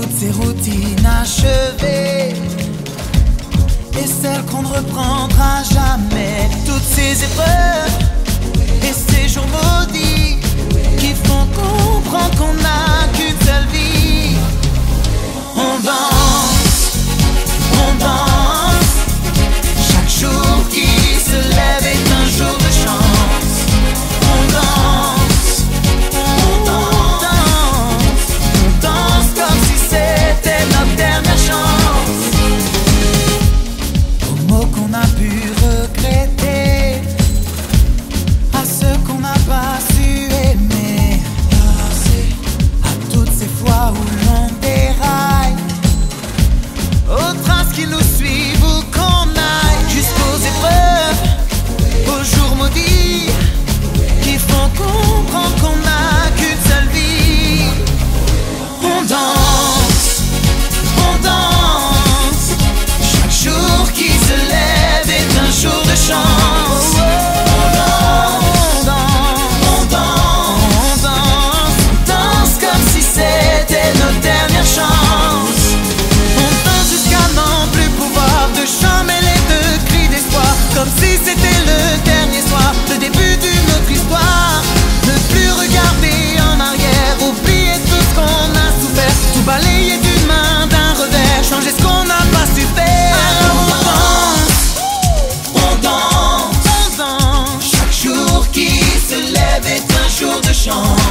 toutes ces routines achevées et celles qu'on ne reprendra jamais. passion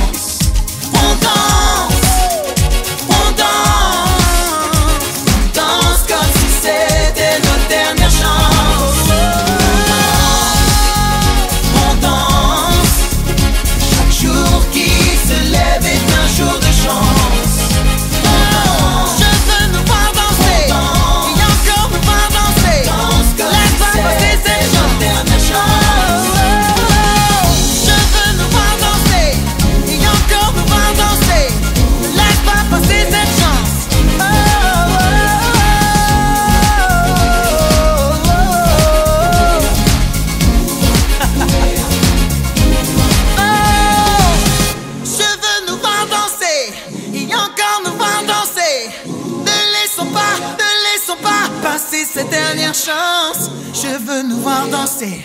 passer cette dernière chance. Je veux nous voir danser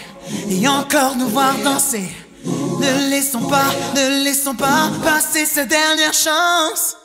et encore nous voir danser. Ne laissons pas, ne laissons pas passer cette dernière chance.